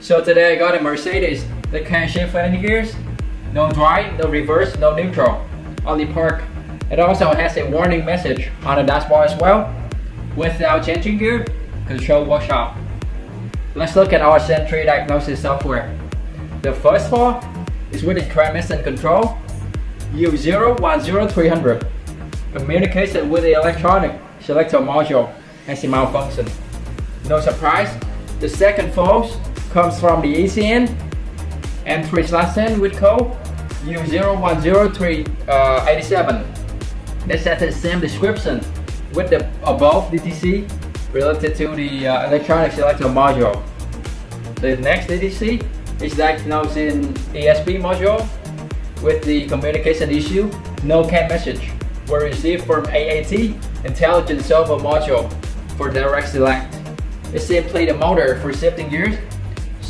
So today I got a Mercedes that can shift any gears, no drive, no reverse, no neutral, only park. It also has a warning message on the dashboard as well. Without changing gear, control workshop. Let's look at our Xentry diagnosis software. The first one is with the transmission control U010300. Communication with the electronic selector module has a malfunction. No surprise, the second fault comes from the ECM and 3 slash 10 with code U010387. Uh, This has the same description with the above DTC related to the uh, electronic selector module. The next DTC is diagnosed in ESP module with the communication issue, no CAN message were received from A80 Intelligent Servo Module for direct select. It's simply the motor for shifting gears.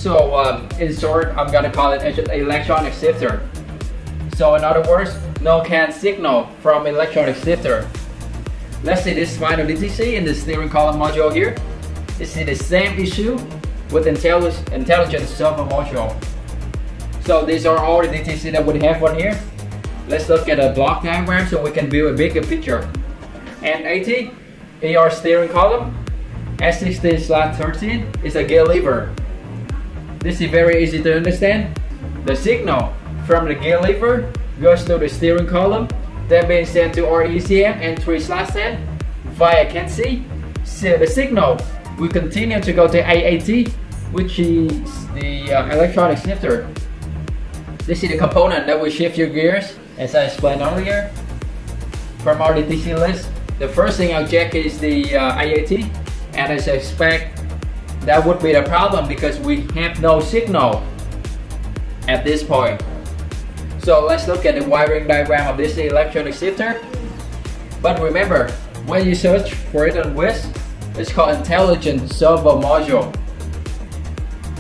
So um, in short, I'm gonna call it electronic shifter. So in other words, no CAN signal from electronic shifter. Let's see this final DTC in the steering column module here. You see the same issue with intelligent servo module. So these are all the DTC that we have on here. Let's look at a block diagram so we can view a bigger picture. N80, ER steering column, S16 slash 13 is a gear lever. This is very easy to understand. The signal from the gear lever goes to the steering column, then being sent to our ECM and 3 slash 10 via CAN-C. So the signal will continue to go to A80, which is the uh, electronic shifter this is the component that will shift your gears, as I explained earlier. From our DTC list, the first thing I'll check is the uh, and as I expect, that would be the problem because we have no signal at this point. So let's look at the wiring diagram of this electronic shifter. But remember, when you search for it on WIS, it's called Intelligent Servo Module.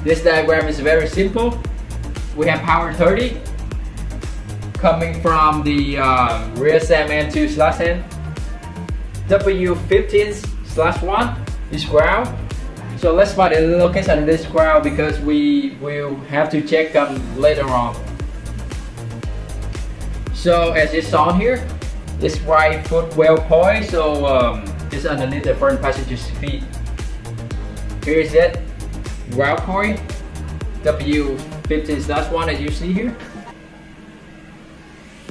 This diagram is very simple we have power 30 coming from the uh, rear SAM N2 slash N. W15 slash 1 is ground. So let's find the location of this ground because we will have to check them later on. So as it's on here, this right foot well poised, so um, it's underneath the front passenger's feet. Here's it, ground point, W 15 slash 1 as you see here.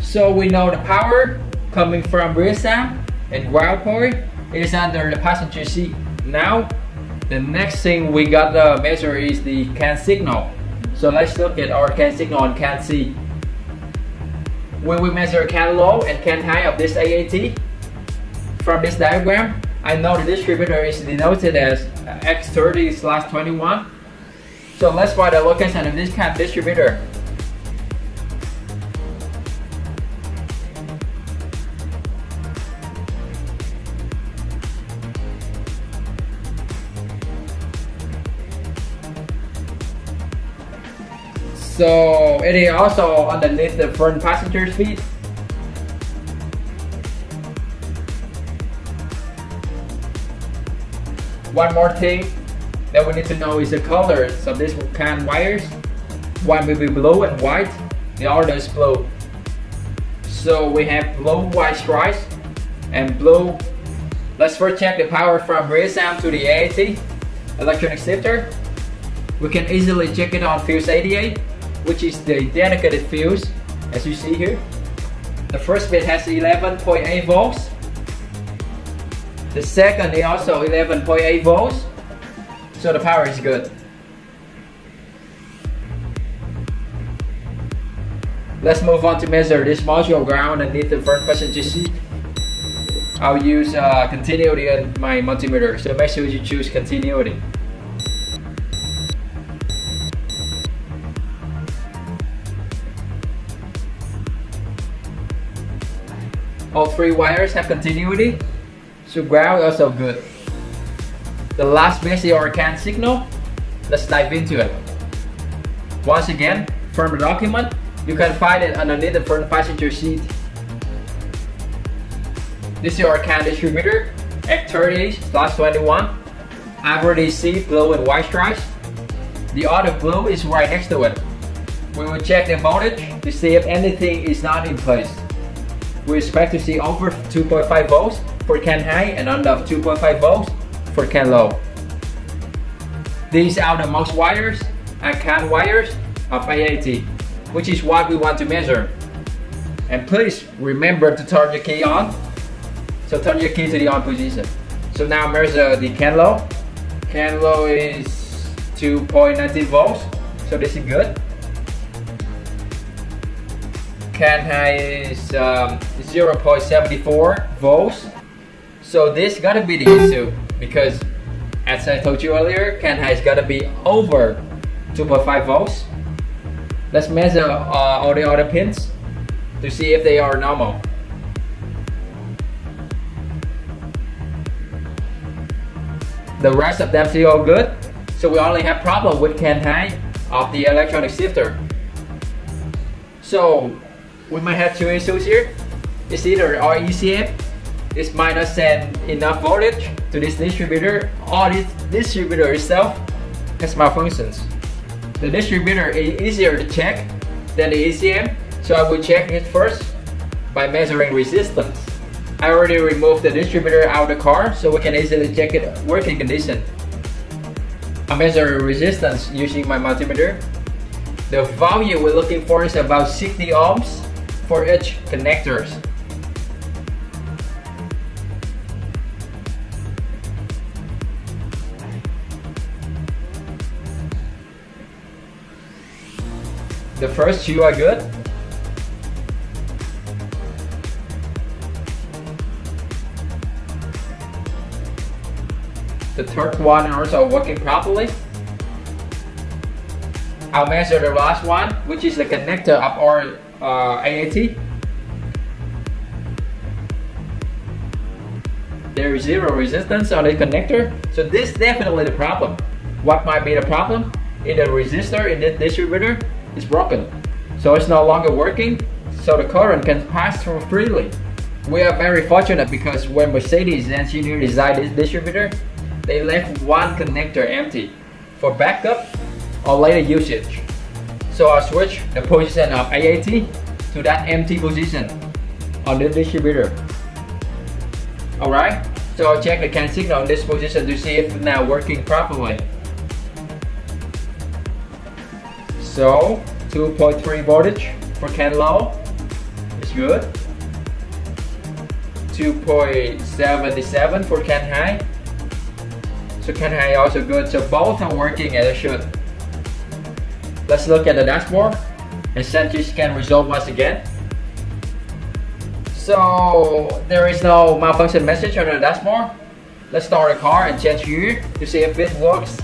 So we know the power coming from rear SAM and ground point is under the passenger seat. Now, the next thing we got to measure is the CAN signal. So let's look at our CAN signal on CAN-C. When we measure CAN low and CAN high of this A80, from this diagram, I know the distributor is denoted as X30 slash 21 so let's find the location of this CAN distributor. So it is also underneath the front passenger seat. One more thing, that we need to know is the colors of these CAN wires. One will be blue and white, the other is blue. So we have blue white stripes and blue. Let's first check the power from rear SAM to the A80 electronic shifter. We can easily check it on fuse 88, which is the dedicated fuse, as you see here. The first bit has 11.8 volts. The second is also 11.8 volts. So the power is good. Let's move on to measure this module ground underneath the front passenger seat. I'll use uh, continuity on my multimeter, so make sure you choose continuity. All three wires have continuity, so ground is also good the last basic or CAN signal, let's dive into it. Once again, from the document, you can find it underneath the front passenger seat. This is our CAN distributor, X30 21. I've already see blue and white stripes. the other blue is right next to it. We will check the voltage to see if anything is not in place. We expect to see over 2.5 volts for CAN high and under 2.5 volts for CAN low. These are the most wires and CAN wires of IAT, which is what we want to measure. And please remember to turn your key on. So turn your key to the on position. So now measure the CAN low. CAN low is 2.19 volts, so this is good. CAN high is um, 0.74 volts. So this gotta be the issue because as I told you earlier, CAN is gotta be over 2.5 volts. Let's measure uh, all the other pins to see if they are normal. The rest of them seem all good, so we only have problem with CAN high of the electronic shifter. So we might have two issues here. It's either our ECM is might not send enough voltage to this distributor or this distributor itself has malfunctions. The distributor is easier to check than the ECM so I will check it first by measuring resistance. I already removed the distributor out of the car so we can easily check it working condition. I measure resistance using my multimeter. The value we're looking for is about 60 ohms for each connectors. The first two are good. The third one also working properly. I'll measure the last one, which is the connector of our uh, IAT. There is zero resistance on the connector, so this is definitely the problem. What might be the problem? In the resistor in the distributor is broken, so it's no longer working, so the current can pass through freely. We are very fortunate because when Mercedes engineer designed this distributor, they left one connector empty for backup or later usage. So I'll switch the position of IAT to that empty position on the distributor. Alright, so I'll check the CAN signal in this position to see if it's now working properly. So 2.3 voltage for CAN low is good. 2.77 for CAN high so CAN high also good. So both are working as it should. Let's look at the dashboard and Xentry scan result once again. So there is no malfunction message on the dashboard. Let's start the car and change gear to see if it works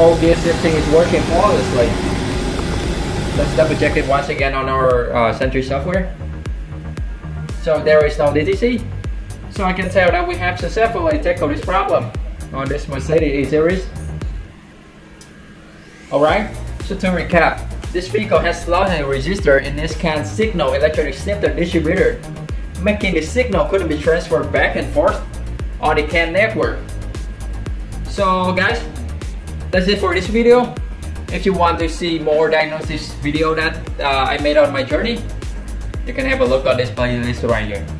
all gear shifting is working flawlessly. Let's double check it once again on our uh, Xentry software. So there is no DTC. So I can tell that we have successfully tackled this problem on this Mercedes E-Series. Alright, so to recap, this vehicle has lost a resistor in this CAN signal electronic shifter distributor, making the signal couldn't be transferred back and forth on the CAN network. So guys, that's it for this video. If you want to see more diagnosis video that uh, I made on my journey, you can have a look on this playlist right here.